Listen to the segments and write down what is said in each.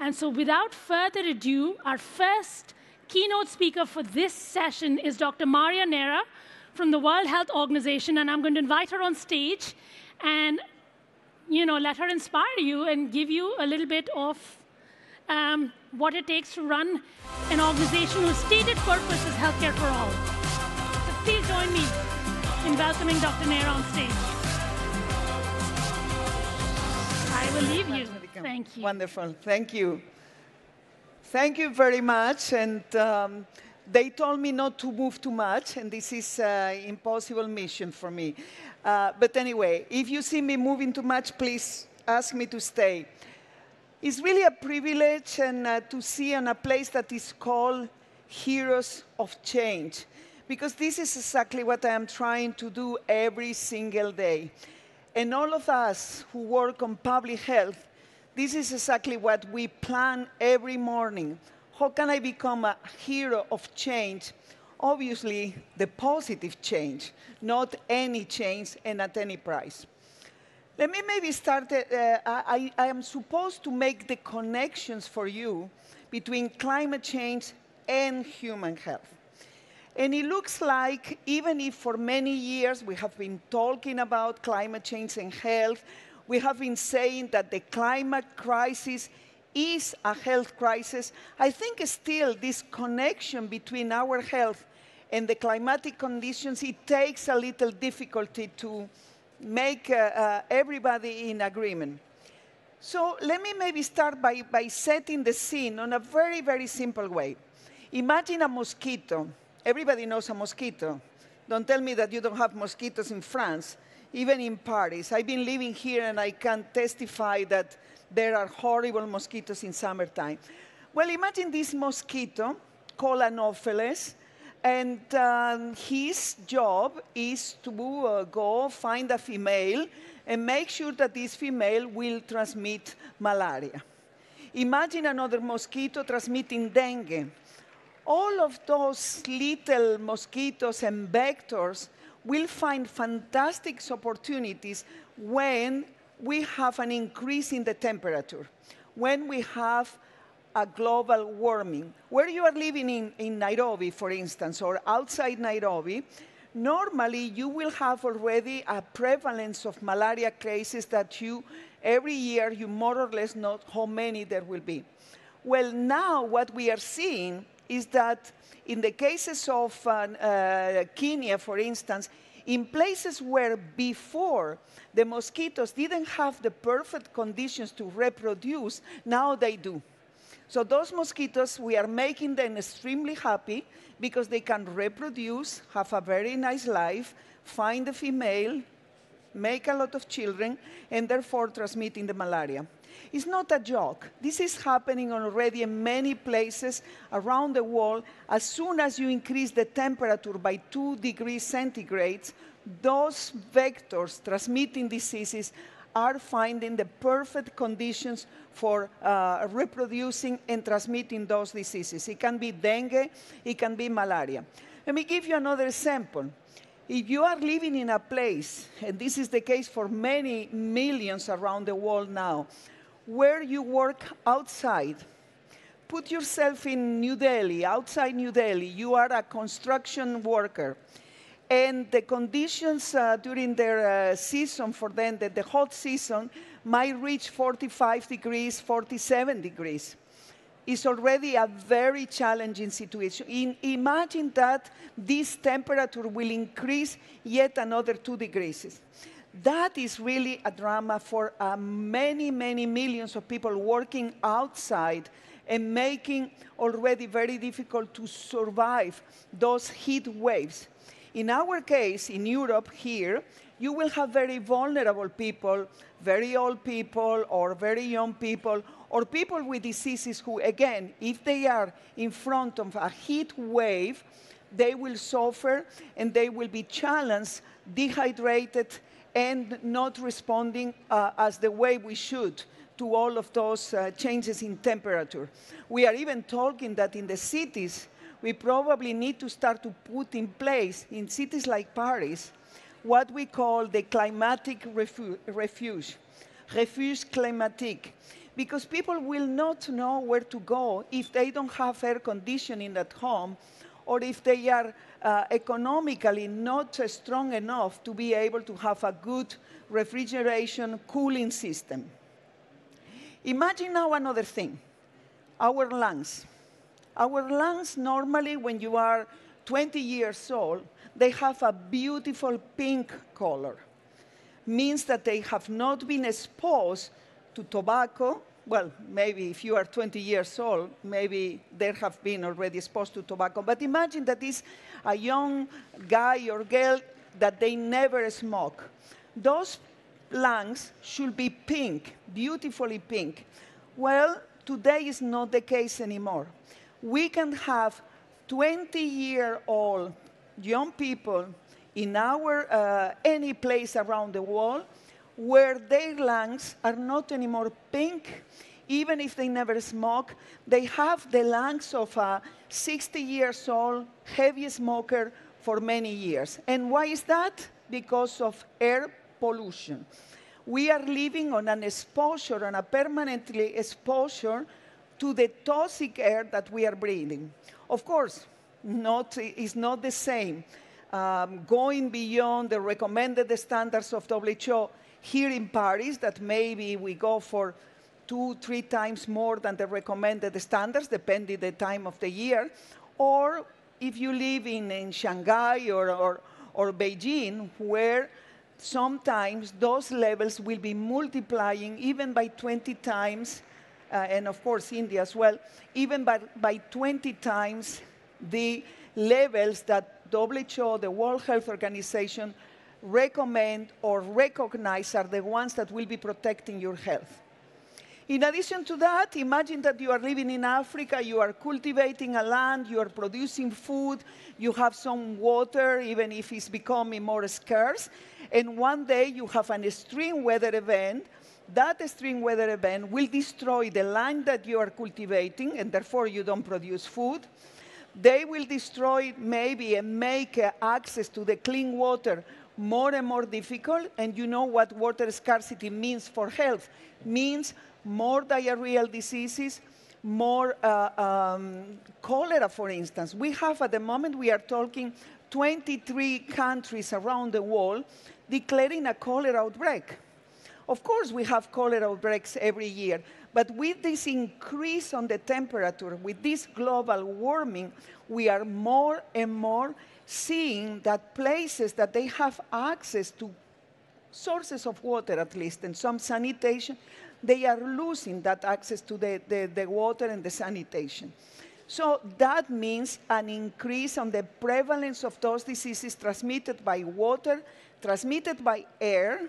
And so without further ado, our first keynote speaker for this session is Dr. Maria Neira from the World Health Organization, and I'm going to invite her on stage and you know, let her inspire you and give you a little bit of um, what it takes to run an organization whose stated purpose is healthcare for all. So please join me in welcoming Dr. Neira on stage. I will leave you. Thank you. Wonderful. Thank you. Thank you very much. And um, they told me not to move too much, and this is an impossible mission for me. Uh, but anyway, if you see me moving too much, please ask me to stay. It's really a privilege and uh, to see on a place that is called Heroes of Change, because this is exactly what I am trying to do every single day. And all of us who work on public health, this is exactly what we plan every morning. How can I become a hero of change? Obviously, the positive change, not any change and at any price. Let me maybe start. Uh, I, I am supposed to make the connections for you between climate change and human health. And it looks like, even if for many years we have been talking about climate change and health, we have been saying that the climate crisis is a health crisis, I think still this connection between our health and the climatic conditions, it takes a little difficulty to make uh, uh, everybody in agreement. So let me maybe start by, by setting the scene on a very, very simple way. Imagine a mosquito. Everybody knows a mosquito. Don't tell me that you don't have mosquitoes in France, even in Paris. I've been living here and I can testify that there are horrible mosquitoes in summertime. Well, imagine this mosquito called Anopheles and um, his job is to uh, go find a female and make sure that this female will transmit malaria. Imagine another mosquito transmitting dengue. All of those little mosquitoes and vectors will find fantastic opportunities when we have an increase in the temperature, when we have a global warming. Where you are living in, in Nairobi, for instance, or outside Nairobi, normally you will have already a prevalence of malaria cases that you, every year, you more or less know how many there will be. Well, now what we are seeing is that in the cases of uh, uh, Kenya, for instance, in places where before the mosquitoes didn't have the perfect conditions to reproduce, now they do. So those mosquitoes, we are making them extremely happy because they can reproduce, have a very nice life, find a female, make a lot of children, and therefore transmitting the malaria. It's not a joke. This is happening already in many places around the world. As soon as you increase the temperature by two degrees centigrade, those vectors transmitting diseases are finding the perfect conditions for uh, reproducing and transmitting those diseases. It can be dengue, it can be malaria. Let me give you another example. If you are living in a place, and this is the case for many millions around the world now, where you work outside, put yourself in New Delhi, outside New Delhi, you are a construction worker and the conditions uh, during their uh, season for them, the, the, hot season, might reach 45 degrees, 47 degrees. It's already a very challenging situation. In, imagine that this temperature will increase yet another two degrees. That is really a drama for uh, many, many millions of people working outside and making already very difficult to survive those heat waves. In our case, in Europe here, you will have very vulnerable people, very old people, or very young people, or people with diseases who, again, if they are in front of a heat wave, they will suffer and they will be challenged, dehydrated, and not responding uh, as the way we should to all of those uh, changes in temperature. We are even talking that in the cities, we probably need to start to put in place in cities like Paris what we call the climatic refu refuge, refuge climatique, because people will not know where to go if they don't have air conditioning at home or if they are uh, economically not strong enough to be able to have a good refrigeration cooling system. Imagine now another thing our lungs. Our lungs, normally, when you are 20 years old, they have a beautiful pink color. Means that they have not been exposed to tobacco. Well, maybe if you are 20 years old, maybe they have been already exposed to tobacco. But imagine that is a young guy or girl that they never smoke. Those lungs should be pink, beautifully pink. Well, today is not the case anymore. We can have 20 year old young people in our uh, any place around the world where their lungs are not anymore pink. Even if they never smoke they have the lungs of a 60 years old heavy smoker for many years. And why is that? Because of air pollution. We are living on an exposure on a permanently exposure to the toxic air that we are breathing. Of course not, is not the same. Um, going beyond the recommended standards of WHO here in Paris, that maybe we go for two, three times more than the recommended standards, depending the time of the year, or if you live in, in Shanghai or, or, or Beijing, where sometimes those levels will be multiplying even by 20 times, uh, and of course India as well, even by, by 20 times the levels that WHO, the World Health Organization, recommend or recognize are the ones that will be protecting your health. In addition to that, imagine that you are living in Africa, you are cultivating a land, you are producing food, you have some water, even if it's becoming more scarce, and one day you have an extreme weather event. That extreme weather event will destroy the land that you are cultivating, and therefore you don't produce food. They will destroy maybe and make access to the clean water more and more difficult. And you know what water scarcity means for health. Means more diarrheal diseases, more uh, um, cholera, for instance. We have at the moment, we are talking 23 countries around the world declaring a cholera outbreak. Of course, we have cholera outbreaks every year, but with this increase on the temperature, with this global warming, we are more and more seeing that places that they have access to sources of water at least and some sanitation, they are losing that access to the, the, the water and the sanitation. So that means an increase on the prevalence of those diseases transmitted by water, transmitted by air,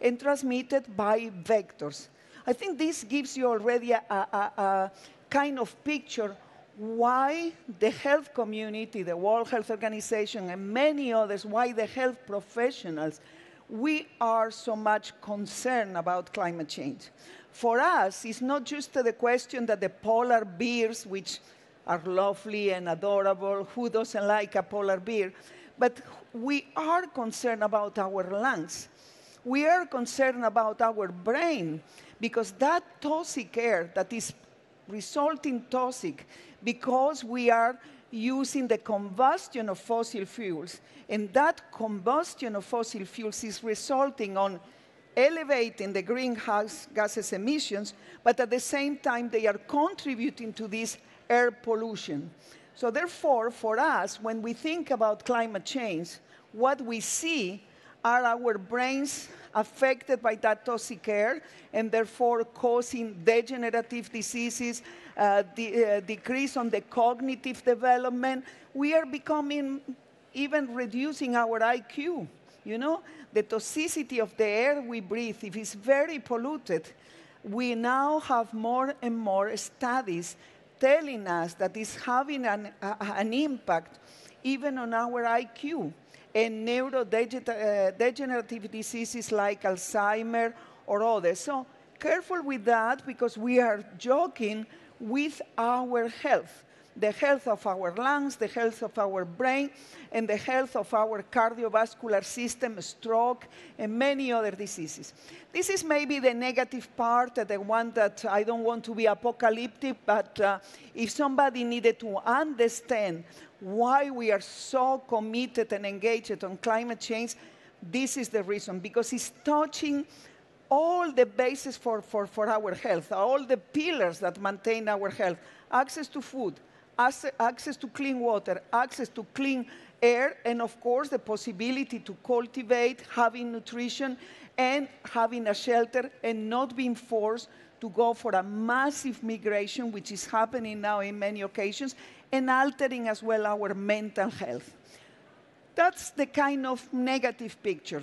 and transmitted by vectors. I think this gives you already a, a, a kind of picture why the health community, the World Health Organization, and many others, why the health professionals, we are so much concerned about climate change. For us, it's not just the question that the polar bears, which are lovely and adorable, who doesn't like a polar bear, but we are concerned about our lungs. We are concerned about our brain because that toxic air that is resulting toxic because we are using the combustion of fossil fuels. And that combustion of fossil fuels is resulting on elevating the greenhouse gases emissions, but at the same time, they are contributing to this air pollution. So therefore, for us, when we think about climate change, what we see are our brains affected by that toxic air and therefore causing degenerative diseases, uh, uh, decrease on the cognitive development. We are becoming even reducing our IQ. You know, the toxicity of the air we breathe, if it's very polluted, we now have more and more studies telling us that it's having an, an impact even on our IQ and neurodegenerative uh, diseases like Alzheimer or others. So careful with that because we are joking with our health. The health of our lungs, the health of our brain, and the health of our cardiovascular system, stroke, and many other diseases. This is maybe the negative part, the one that I don't want to be apocalyptic, but uh, if somebody needed to understand why we are so committed and engaged on climate change, this is the reason, because it's touching all the bases for, for, for our health, all the pillars that maintain our health access to food, access to clean water, access to clean air, and of course, the possibility to cultivate, having nutrition, and having a shelter, and not being forced to go for a massive migration, which is happening now in many occasions, and altering as well our mental health. That's the kind of negative picture.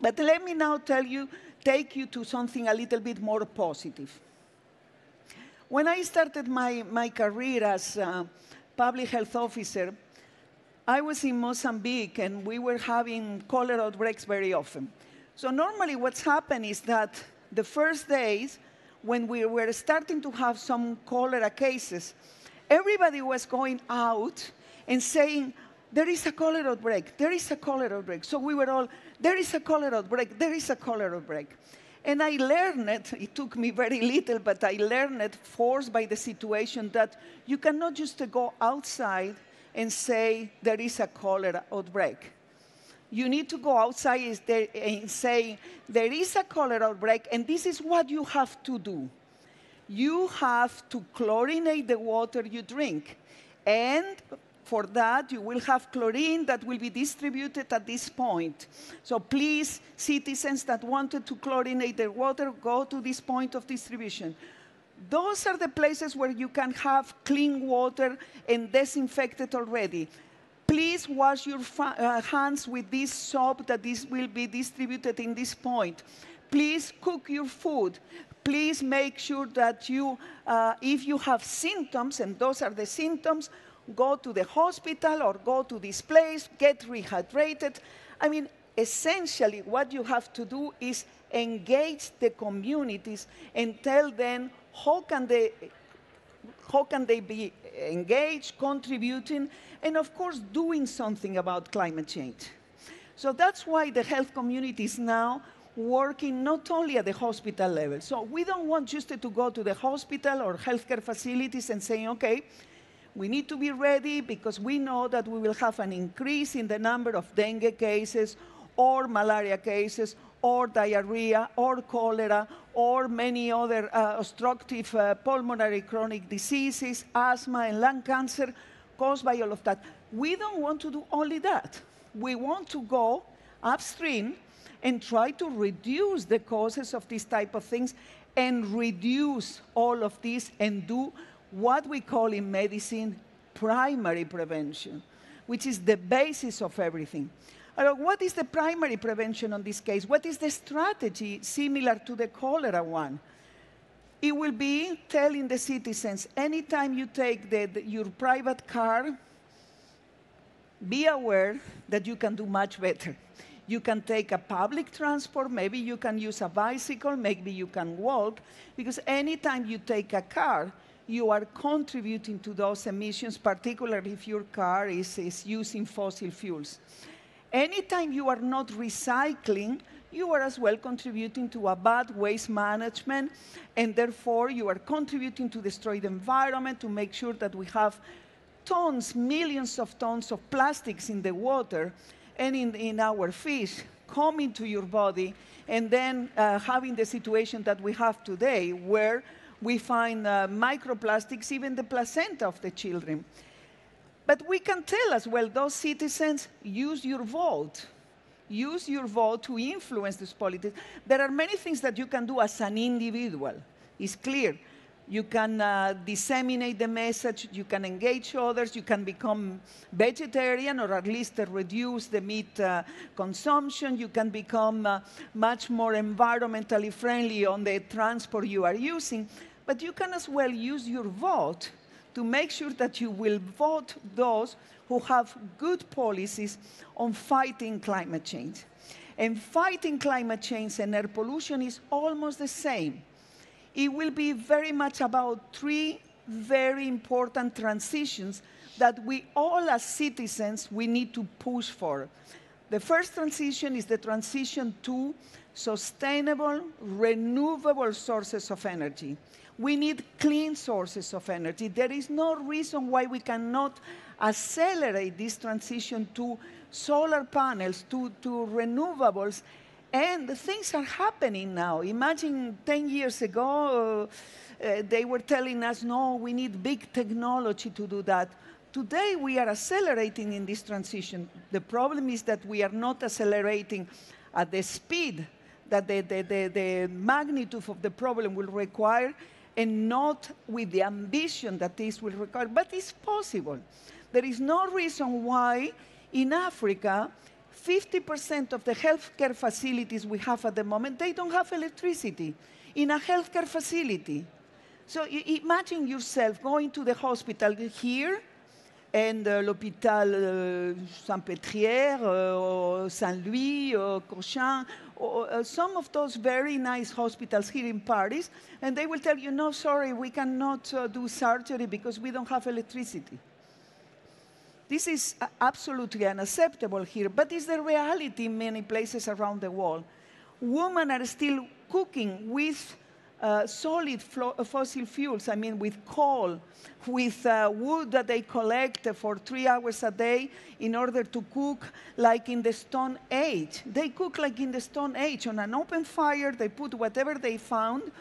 But let me now tell you, take you to something a little bit more positive. When I started my, my career as a public health officer, I was in Mozambique and we were having cholera outbreaks very often. So normally what's happened is that the first days when we were starting to have some cholera cases, everybody was going out and saying, there is a cholera outbreak, there is a cholera outbreak. So we were all, there is a cholera outbreak, there is a cholera outbreak. And I learned, it it took me very little, but I learned, it forced by the situation, that you cannot just go outside and say there is a cholera outbreak. You need to go outside and say there is a cholera outbreak, and this is what you have to do. You have to chlorinate the water you drink. And for that, you will have chlorine that will be distributed at this point. So please, citizens that wanted to chlorinate their water, go to this point of distribution. Those are the places where you can have clean water and disinfected already. Please wash your uh, hands with this soap that this will be distributed in this point. Please cook your food. Please make sure that you, uh, if you have symptoms, and those are the symptoms, go to the hospital or go to this place, get rehydrated. I mean, essentially, what you have to do is engage the communities and tell them how can they, how can they be engaged, contributing, and of course, doing something about climate change. So that's why the health community is now working not only at the hospital level. So we don't want just to go to the hospital or healthcare facilities and saying, okay, we need to be ready because we know that we will have an increase in the number of dengue cases or malaria cases or diarrhea or cholera or many other uh, obstructive uh, pulmonary chronic diseases, asthma and lung cancer caused by all of that. We don't want to do only that. We want to go upstream and try to reduce the causes of these type of things and reduce all of this and do what we call in medicine primary prevention, which is the basis of everything. what is the primary prevention on this case? What is the strategy similar to the cholera one? It will be telling the citizens anytime you take the, the, your private car, be aware that you can do much better. You can take a public transport, maybe you can use a bicycle, maybe you can walk, because anytime you take a car, you are contributing to those emissions, particularly if your car is, is using fossil fuels. Anytime you are not recycling, you are as well contributing to a bad waste management, and therefore you are contributing to destroy the environment, to make sure that we have tons, millions of tons of plastics in the water and in, in our fish coming to your body, and then uh, having the situation that we have today, where we find uh, microplastics, even the placenta of the children. But we can tell as well, those citizens, use your vote. Use your vote to influence this politics. There are many things that you can do as an individual. It's clear. You can uh, disseminate the message, you can engage others, you can become vegetarian or at least uh, reduce the meat uh, consumption, you can become uh, much more environmentally friendly on the transport you are using. But you can as well use your vote to make sure that you will vote those who have good policies on fighting climate change. And fighting climate change and air pollution is almost the same. It will be very much about three very important transitions that we all as citizens, we need to push for. The first transition is the transition to sustainable, renewable sources of energy. We need clean sources of energy. There is no reason why we cannot accelerate this transition to solar panels, to, to renewables, and things are happening now. Imagine 10 years ago, uh, uh, they were telling us, no, we need big technology to do that. Today, we are accelerating in this transition. The problem is that we are not accelerating at the speed that the, the, the, the magnitude of the problem will require and not with the ambition that this will require. But it's possible. There is no reason why in Africa, 50% of the healthcare facilities we have at the moment, they don't have electricity in a healthcare facility. So imagine yourself going to the hospital here and uh, l'hôpital uh, Salpêtrière uh, or Saint-Louis Cochin, uh, some of those very nice hospitals here in Paris, and they will tell you, no, sorry, we cannot uh, do surgery because we don't have electricity. This is absolutely unacceptable here, but it's the reality in many places around the world. Women are still cooking with uh, solid uh, fossil fuels, I mean, with coal, with uh, wood that they collect for three hours a day in order to cook like in the Stone Age. They cook like in the Stone Age on an open fire, they put whatever they found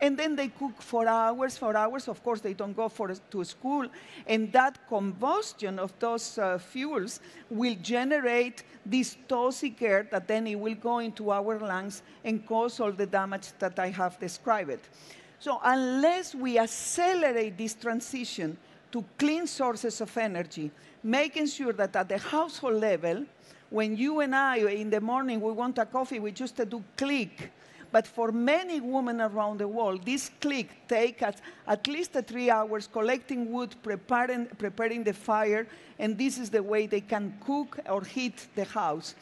and then they cook for hours, for hours. Of course, they don't go for, to school. And that combustion of those uh, fuels will generate this toxic air that then it will go into our lungs and cause all the damage that I have described. So unless we accelerate this transition to clean sources of energy, making sure that at the household level, when you and I in the morning we want a coffee, we just do click but for many women around the world, this click takes at, at least three hours collecting wood, preparing, preparing the fire, and this is the way they can cook or heat the house.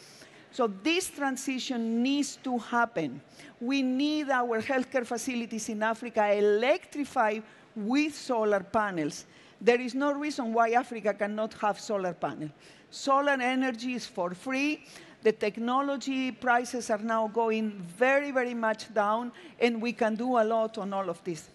So this transition needs to happen. We need our healthcare facilities in Africa electrified with solar panels. There is no reason why Africa cannot have solar panels. Solar energy is for free. The technology prices are now going very, very much down, and we can do a lot on all of this.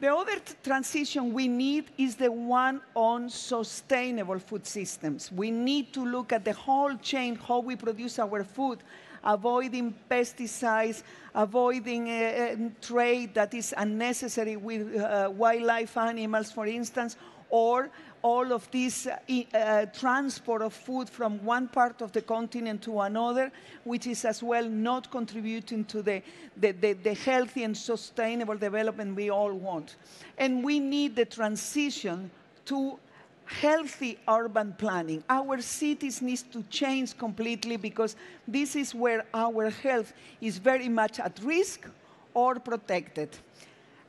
The other transition we need is the one on sustainable food systems. We need to look at the whole chain, how we produce our food, avoiding pesticides, avoiding uh, uh trade that is unnecessary with uh, wildlife animals, for instance, or all of this uh, uh, transport of food from one part of the continent to another, which is as well not contributing to the, the, the, the, healthy and sustainable development we all want. And we need the transition to healthy urban planning. Our cities need to change completely because this is where our health is very much at risk or protected.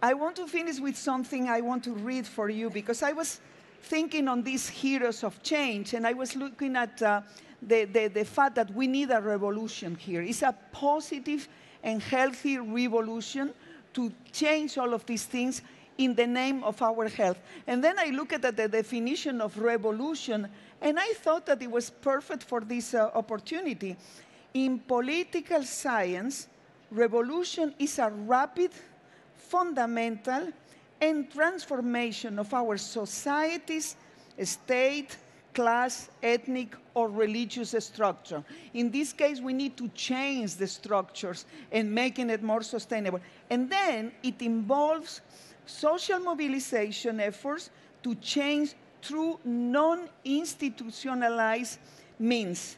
I want to finish with something I want to read for you because I was thinking on these heroes of change, and I was looking at uh, the, the, the fact that we need a revolution here. It's a positive and healthy revolution to change all of these things in the name of our health. And then I look at the definition of revolution, and I thought that it was perfect for this uh, opportunity. In political science, revolution is a rapid, fundamental, and transformation of our societies, state, class, ethnic, or religious structure. In this case, we need to change the structures and making it more sustainable. And then it involves social mobilization efforts to change through non-institutionalized means.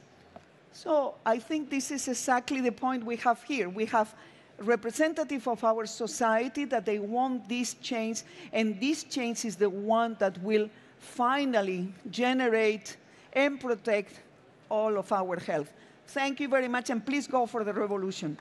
So I think this is exactly the point we have here. We have representative of our society that they want this change, and this change is the one that will finally generate and protect all of our health. Thank you very much, and please go for the revolution.